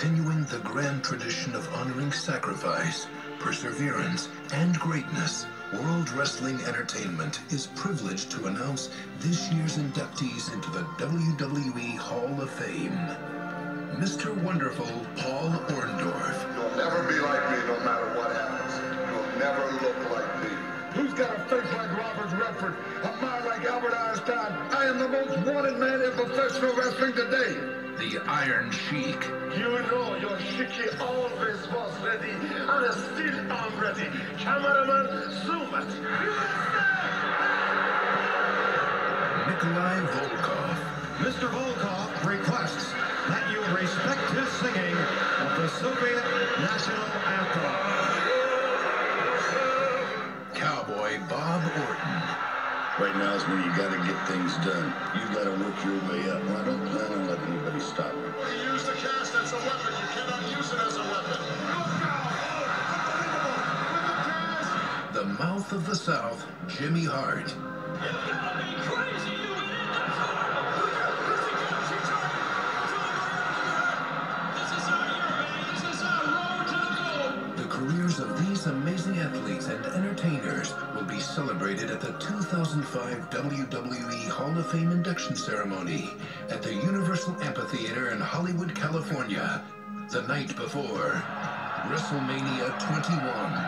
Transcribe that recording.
the grand tradition of honoring sacrifice, perseverance, and greatness, World Wrestling Entertainment is privileged to announce this year's inductees into the WWE Hall of Fame. Mr. Wonderful Paul Orndorff. You'll never be like me no matter what happens. You'll never look like me. Who's got a face like Robert Redford? A mind like Albert Einstein? I am the most wanted man in professional wrestling today. The Iron Sheik. You know your Shiki always was ready, and is still am ready. Cameraman, zoom it. Nikolai Volkov. Mr. Volkov requests that you respect his singing of the Soviet national anthem. Cowboy Bob Orton. Right now is when you gotta get things done. You gotta work your way up. I don't mouth of the South, Jimmy Hart. The careers of these amazing athletes and entertainers will be celebrated at the 2005 WWE Hall of Fame induction ceremony at the Universal Amphitheater in Hollywood, California, the night before WrestleMania 21.